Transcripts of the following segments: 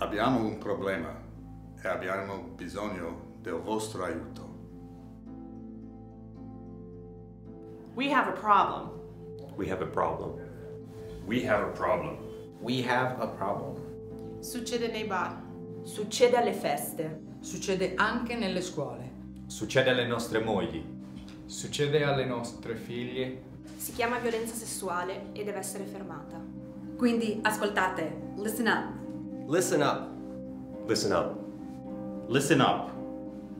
Abbiamo un problema e abbiamo bisogno del vostro aiuto. We have a problem. We have a problem. We have a problem. We have a problem. Succede nei bar. Succede alle feste. Succede anche nelle scuole. Succede alle nostre mogli. Succede alle nostre figlie. Si chiama violenza sessuale e deve essere fermata. Quindi ascoltate, listen up. Listen up. Listen up. Listen up.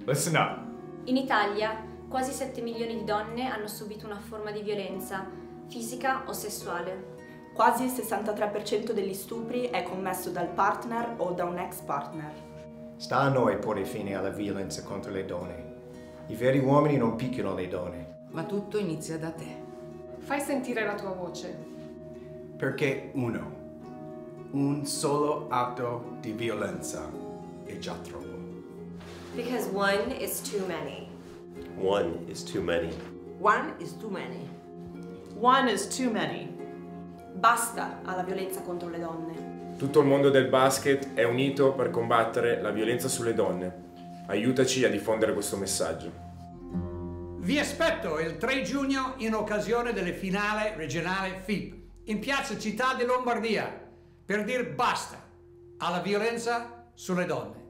Listen up. In Italia quasi 7 milioni di donne hanno subito una forma di violenza, fisica o sessuale. Quasi il 63% degli stupri è commesso dal partner o da un ex partner. Sta a noi porre fine alla violenza contro le donne. I veri uomini non picchiano le donne. Ma tutto inizia da te. Fai sentire la tua voce. Perché uno, un solo atto di violenza è già troppo. Because one is too many. One is too many. One is too many. One is too many. Basta alla violenza contro le donne. Tutto il mondo del basket è unito per combattere la violenza sulle donne. Aiutaci a diffondere questo messaggio. Vi aspetto il 3 giugno in occasione delle finale regionale FIP in piazza Città di Lombardia per dire basta alla violenza sulle donne.